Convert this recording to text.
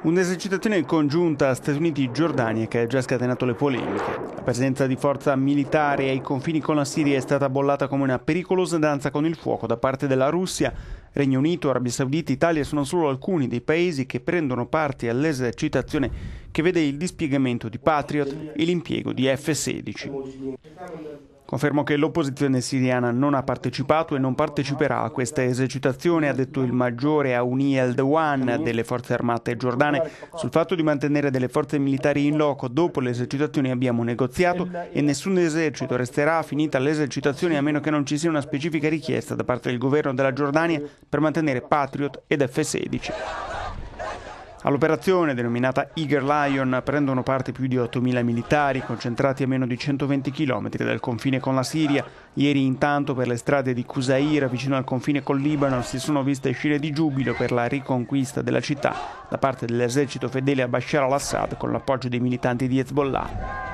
Un'esercitazione congiunta Stati Uniti-Giordania che ha già scatenato le polemiche. La presenza di forza militare ai confini con la Siria è stata bollata come una pericolosa danza con il fuoco da parte della Russia. Regno Unito, Arabia Saudita, Italia sono solo alcuni dei paesi che prendono parte all'esercitazione che vede il dispiegamento di Patriot e l'impiego di F-16. Confermo che l'opposizione siriana non ha partecipato e non parteciperà a questa esercitazione, ha detto il maggiore Auni El-Dewan delle forze armate giordane. Sul fatto di mantenere delle forze militari in loco dopo le esercitazioni abbiamo negoziato e nessun esercito resterà finita l'esercitazione a meno che non ci sia una specifica richiesta da parte del governo della Giordania per mantenere Patriot ed F-16. All'operazione, denominata Eager Lion, prendono parte più di 8.000 militari concentrati a meno di 120 km dal confine con la Siria. Ieri intanto per le strade di Qusair, vicino al confine col Libano, si sono viste scene di giubilo per la riconquista della città da parte dell'esercito fedele a Bashar al-Assad con l'appoggio dei militanti di Hezbollah.